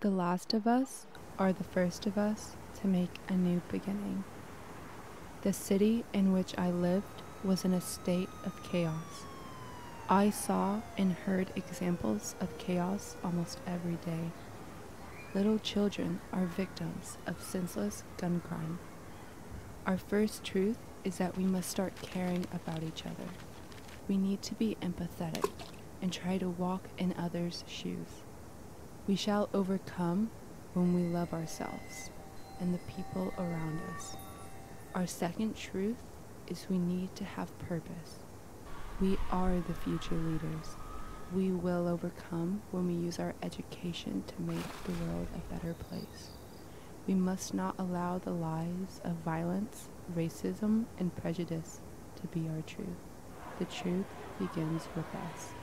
The last of us are the first of us to make a new beginning. The city in which I lived was in a state of chaos. I saw and heard examples of chaos almost every day. Little children are victims of senseless gun crime. Our first truth is that we must start caring about each other. We need to be empathetic and try to walk in others' shoes. We shall overcome when we love ourselves and the people around us. Our second truth is we need to have purpose. We are the future leaders. We will overcome when we use our education to make the world a better place. We must not allow the lies of violence, racism, and prejudice to be our truth. The truth begins with us.